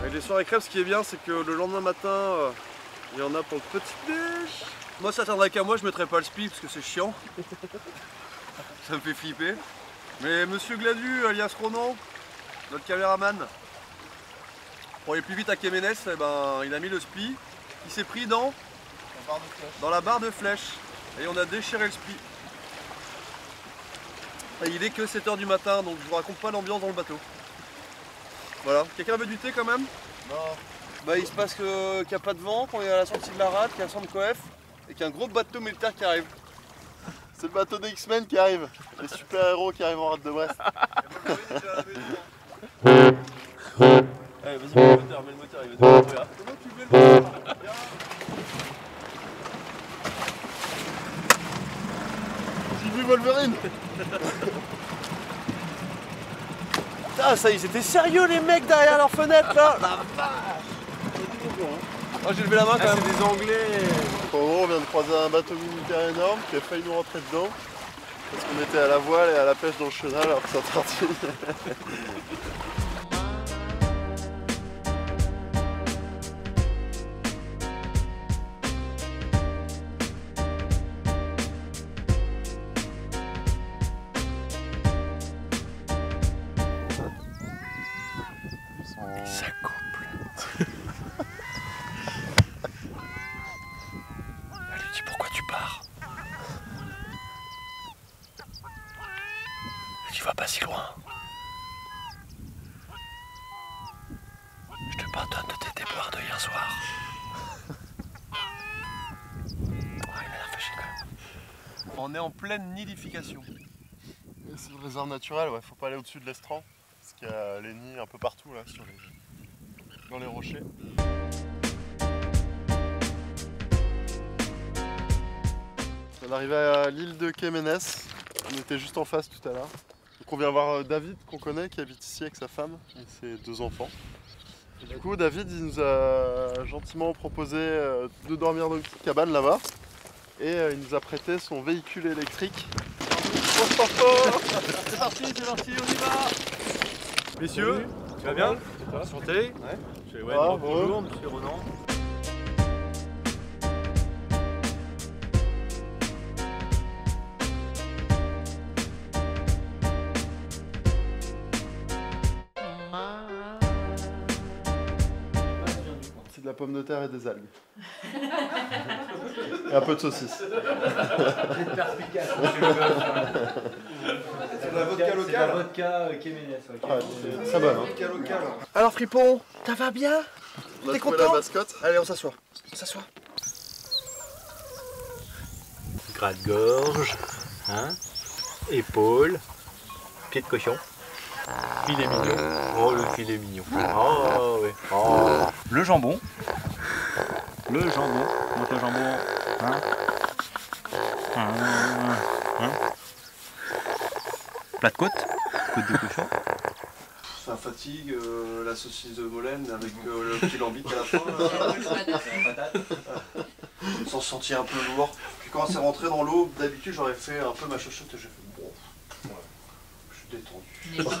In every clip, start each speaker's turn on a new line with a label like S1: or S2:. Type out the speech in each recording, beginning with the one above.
S1: Avec les soirées crêpes, ce qui est bien, c'est que le lendemain matin, euh, il y en a pour le petit déj. Moi, ça tiendrait qu'à moi, je mettrais pas le spi parce que c'est chiant. ça me fait flipper. Mais Monsieur Gladu, alias Ronan, notre caméraman, pour aller plus vite à Kemenes, eh ben, il a mis le spi. Il s'est pris dans, dans la barre de flèche. Et on a déchiré le spi. Et il est que 7h du matin, donc je vous raconte pas l'ambiance dans le bateau. Voilà. Quelqu'un veut du thé quand même? Non. Bah il se passe qu'il n'y a pas de vent, qu'on est à la sortie de la rade, qu'il y a un centre coef et qu'il y a un gros bateau militaire qui arrive.
S2: C'est le bateau des X-Men qui arrive. Les super-héros qui arrivent en rade de Brest.
S1: Allez, vas-y, mets le moteur, mets le moteur, il va te faire Comment tu mets le moteur
S2: J'ai vu Wolverine.
S1: Putain, ça, ils étaient sérieux les mecs derrière leur fenêtre là. La vache. Oh, j'ai levé la main quand même.
S2: des Anglais En gros, on vient de croiser un bateau militaire énorme qui a failli nous rentrer dedans. Parce qu'on était à la voile et à la pêche dans le chenal alors que c'est interdit.
S1: De tes déboires de soir. Ah. On est en pleine nidification.
S2: C'est une réserve naturelle, ouais, faut pas aller au-dessus de l'estran. Parce qu'il y a les nids un peu partout là, sur les... dans les rochers. On est arrivé à l'île de Kemenes. On était juste en face tout à l'heure. On vient voir euh, David qu'on connaît qui habite ici avec sa femme et ses deux enfants. Du coup David il nous a gentiment proposé euh, de dormir dans une petite cabane là-bas. Et euh, il nous a prêté son véhicule électrique.
S1: C'est parti, c'est parti, on y va Messieurs, tu vas bien Santé Ouais. Je ouais,
S2: Ah,
S1: bonjour, monsieur Ronan.
S2: La pomme de terre et des algues. et un peu de saucisse.
S3: C'est la vodka locale. la vodka euh, ouais.
S2: Ah, c'est très. Hein.
S3: Vodka locale.
S1: Alors Fripon, ça va bien T'es content
S2: la mascotte.
S1: Allez, on s'assoit. On s'assoit.
S4: Gratte-gorge, hein, épaule, pied de cochon, filet mignon. Oh, le filet mignon. Oh, oui. Oh.
S5: Le jambon. Le jambon. Donc le jambon. Hein Hein, hein. Plat de côte. Côte de cochon.
S1: Ça fatigue, euh, la saucisse de Molène avec euh, le petit lambic à la fin. là. Sans se sentir un peu lourd. Puis quand c'est rentré dans l'eau, d'habitude j'aurais fait un peu ma chochotte et j'ai fait bon. ouais, Je suis détendu.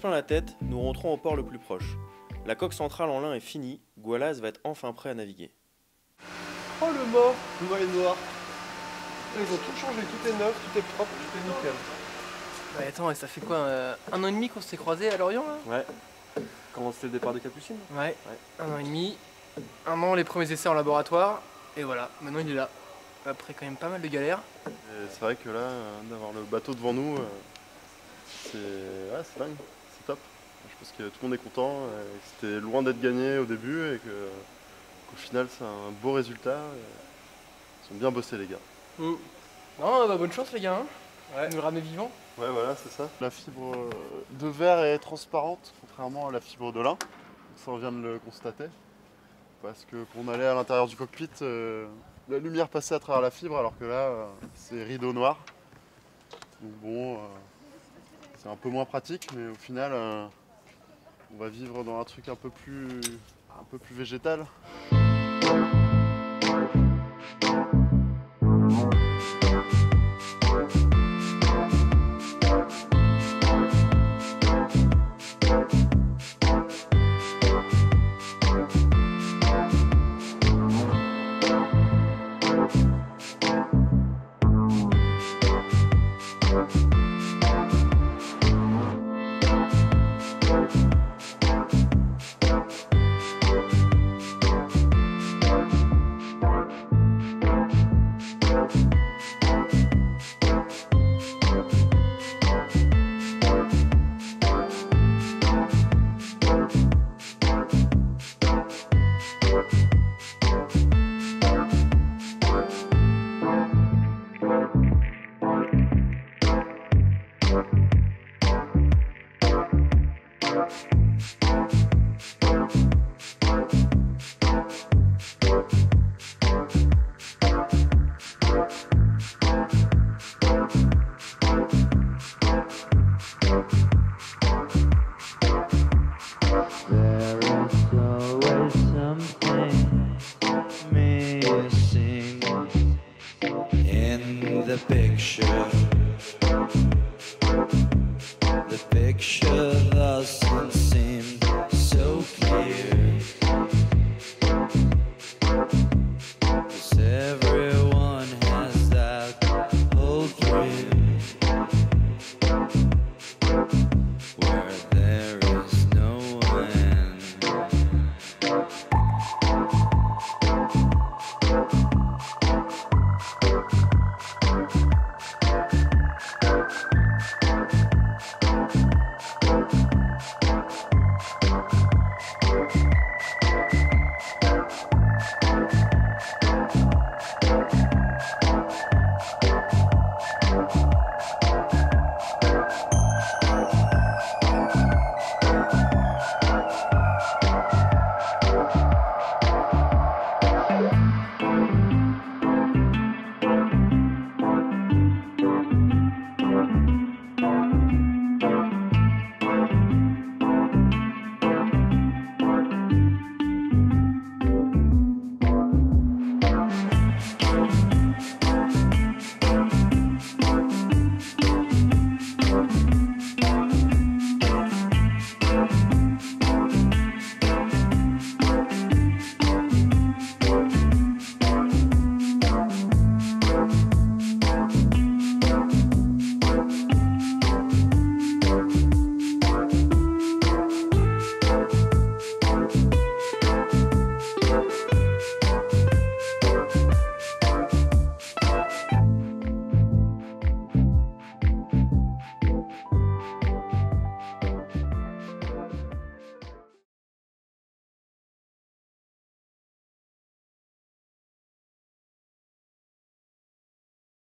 S6: Plein la tête, nous rentrons au port le plus proche. La coque centrale en lin est finie, Goualas va être enfin prêt à naviguer.
S1: Oh le mort Le noyer noir. Ils ont tout changé, tout est neuf, tout est propre, tout est nickel.
S7: Ouais, attends, et ça fait quoi euh, Un an et demi qu'on s'est croisés à Lorient là?
S1: Ouais. Comment c'était le départ de Capucine?
S7: Ouais. Un an et demi. Un an les premiers essais en laboratoire. Et voilà, maintenant il est là. Après quand même pas mal de galères.
S2: C'est vrai que là, euh, d'avoir le bateau devant nous, euh, c'est ouais, c'est dingue. Je pense que tout le monde est content, euh, que c'était loin d'être gagné au début et que, qu'au final c'est un beau résultat. Ils ont bien bossé les gars.
S7: Non, bah bonne chance les gars. Hein. Nous ramener vivant.
S2: Ouais voilà c'est ça. La fibre euh, de verre est transparente contrairement à la fibre de lin. Ça on vient de le constater. Parce que quand on allait à l'intérieur du cockpit, euh, la lumière passait à travers la fibre alors que là euh, c'est rideau noir. Donc bon, euh, c'est un peu moins pratique mais au final euh, on va vivre dans un truc un peu plus, végétal.